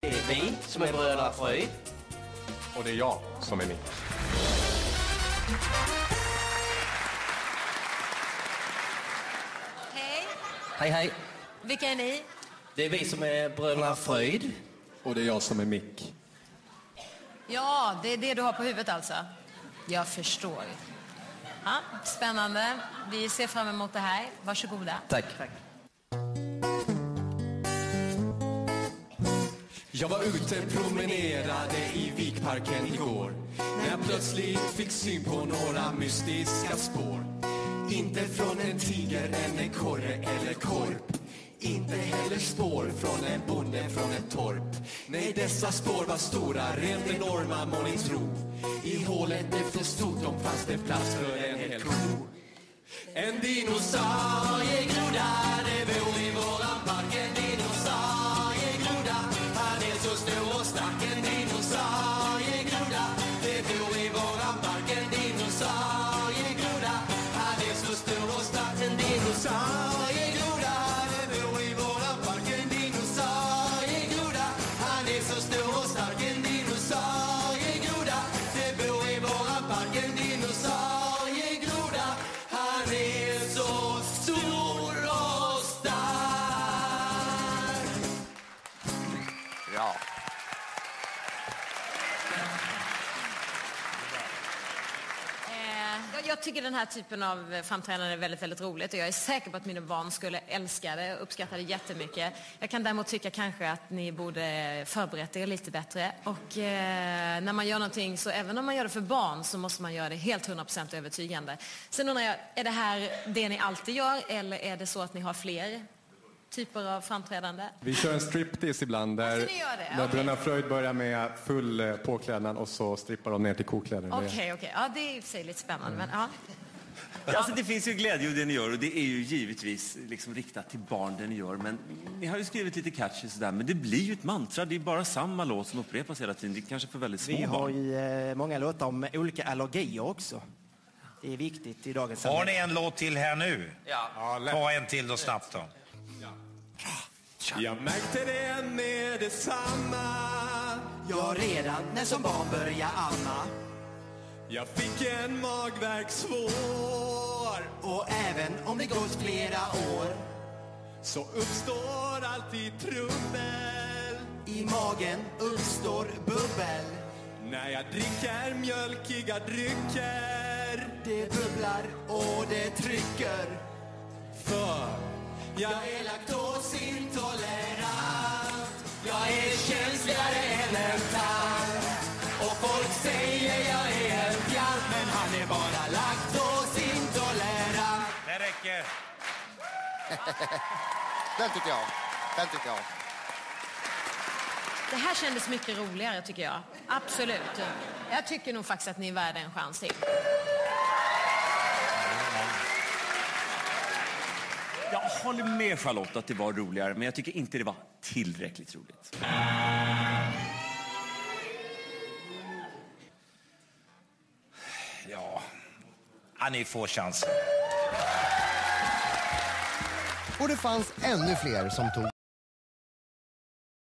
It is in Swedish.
Det är vi som är bröderna Fröjd. Och det är jag som är Mick. Hej, Hej, hej. vilka är ni? Det är vi som är bröderna Fröjd. Och det är jag som är Mick. Ja, det är det du har på huvudet alltså? Jag förstår. Ja, spännande. Vi ser fram emot det här. Varsågoda. Tack. Jag var ute promenerade i Vikparken igår när jag plötsligt fick syn på några mystiska spår. Inte från en tiger, en ekorre eller korp. Inte heller spår från en bonde från ett torp. Nej, dessa spår var stora, rent enorma må ni tro. I hålet det förstod de fanns det plats för en hel ko. En dinosaurie jag- tycker den här typen av eh, framträdande är väldigt, väldigt roligt och jag är säker på att mina barn skulle älska det och uppskatta det jättemycket. Jag kan däremot tycka kanske att ni borde förberett er lite bättre och eh, när man gör någonting så även om man gör det för barn så måste man göra det helt 100% övertygande. Sen undrar jag, är det här det ni alltid gör eller är det så att ni har fler typer av framträdande? Vi kör en striptease ibland där, Alltså, ni gör det? där Okej. Bröderna Fröjd börjar med full eh, påklädnad och så strippar de ner till kokläder. Okej, Det- okej. Ja, det är i och för sig lite spännande. Men, ja. Alltså det finns ju glädje i det ni gör och det är ju givetvis liksom riktat till barn det ni gör. Men ni har ju skrivit lite catchy sådär, men det blir ju ett mantra. Det är bara samma låt som upprepas hela tiden. Det är kanske för väldigt små Vi har ju eh, många låtar om olika allergier också. Det är viktigt i dagens Har samhälle. ni en låt till här nu? Ja. Ta en till då snabbt då. Jag märkte det med detsamma. Ja, redan när som barn börjar amma. Jag fick en magvärk svår och även om det gått flera år. Så uppstår alltid trubbel. I magen uppstår bubbel. När jag dricker mjölkiga drycker. Det bubblar och det trycker. För jag är laktosintolerant Jag är känsligare än en tant Och folk säger jag är en fjant Men han är bara laktosintolerant Det räcker. Den tycker jag. Den tycker jag. Det här kändes mycket roligare tycker jag. Absolut. Jag tycker nog faktiskt att ni är värda en chans till. Jag håller med Charlotte att det var roligare, men jag tycker inte det var tillräckligt roligt. Ja, ja ni får chansen. Och det fanns ännu fler som tog